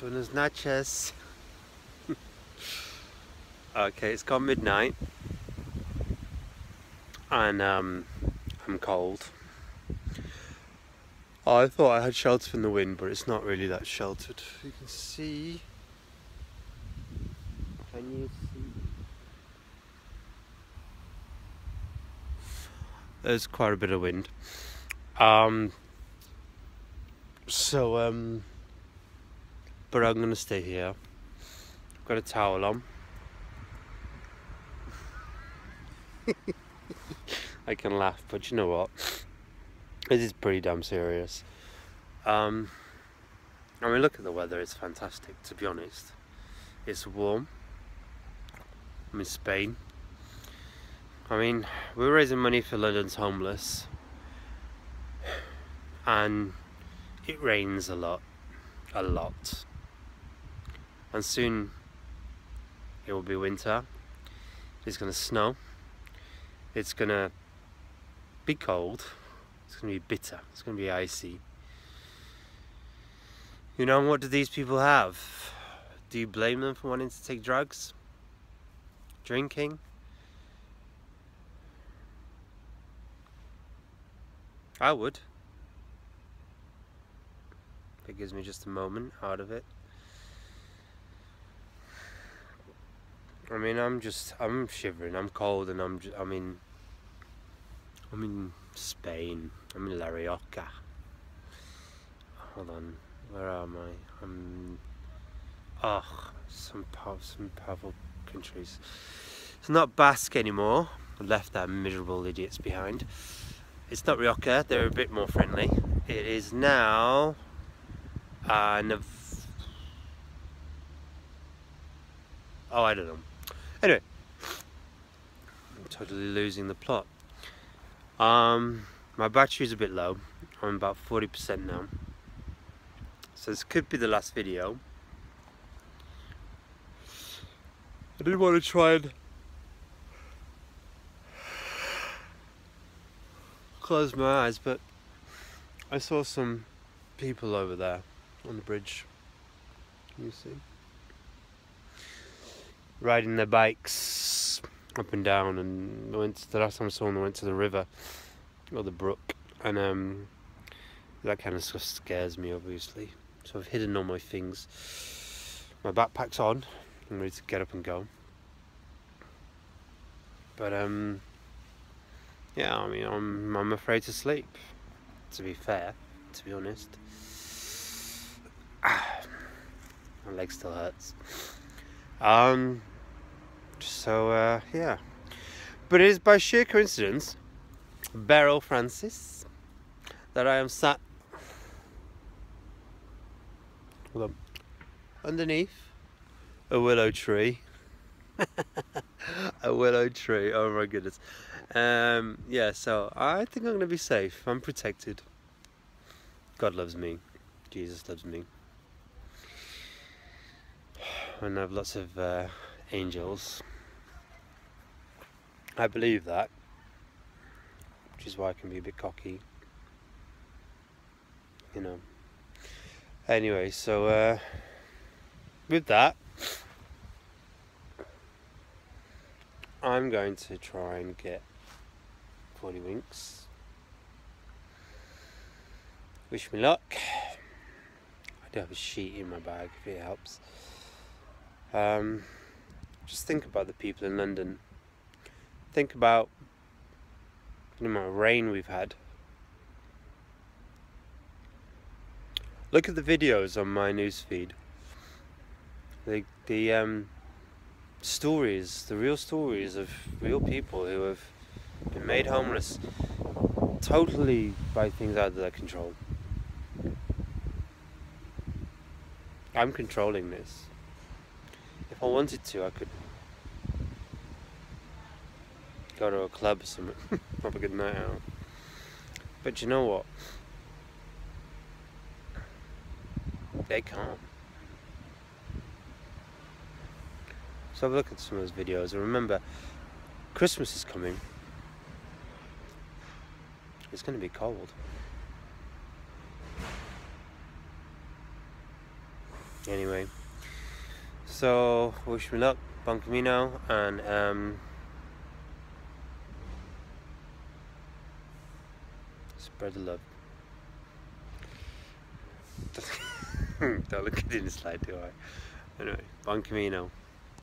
Buenos noches. okay, it's gone midnight. And um, I'm cold. I thought I had shelter from the wind, but it's not really that sheltered. You can see. Can you see? There's quite a bit of wind. Um, so, um, but I'm gonna stay here. I've got a towel on. I can laugh, but you know what? This is pretty damn serious. Um, I mean, look at the weather, it's fantastic, to be honest. It's warm. I'm in Spain. I mean, we're raising money for London's homeless. And it rains a lot. A lot. And soon it will be winter. It's going to snow. It's going to be cold. It's going to be bitter. It's going to be icy. You know, what do these people have? Do you blame them for wanting to take drugs? Drinking? I would. It gives me just a moment out of it. I mean, I'm just, I'm shivering, I'm cold, and I'm, just, I mean, I'm in Spain, I'm in La Rioja. Hold on, where am I? I'm, oh, some, some powerful countries. It's not Basque anymore, I left that miserable idiots behind. It's not Rioja, they're a bit more friendly. It is now uh, oh, I don't know. Anyway, I'm totally losing the plot. Um, my battery's a bit low. I'm about 40% now. So this could be the last video. I didn't want to try and close my eyes, but I saw some people over there on the bridge. You see? Riding their bikes up and down, and went to, the last time I saw them, I went to the river or the brook, and um, that kind of stuff scares me, obviously. So I've hidden all my things. My backpack's on. I'm ready to get up and go. But um, yeah, I mean, I'm I'm afraid to sleep. To be fair, to be honest. My leg still hurts. Um, so, uh, yeah. But it is by sheer coincidence, Beryl Francis, that I am sat on, underneath a willow tree. a willow tree, oh my goodness. Um, yeah, so I think I'm going to be safe. I'm protected. God loves me. Jesus loves me and have lots of uh, angels. I believe that, which is why I can be a bit cocky. You know. Anyway, so uh, with that, I'm going to try and get 40 winks. Wish me luck. I do have a sheet in my bag if it helps. Um, just think about the people in London. Think about the amount of rain we've had. Look at the videos on my newsfeed. The the um, stories, the real stories of real people who have been made homeless totally by things out of their control. I'm controlling this. If I wanted to, I could go to a club or something, have a good night out. But you know what? They can't. So a look at some of those videos and remember, Christmas is coming. It's going to be cold. Anyway, so wish me luck, Bon Camino, and um, spread the love. Don't look at it in the slide, do I? Anyway, Bon Camino.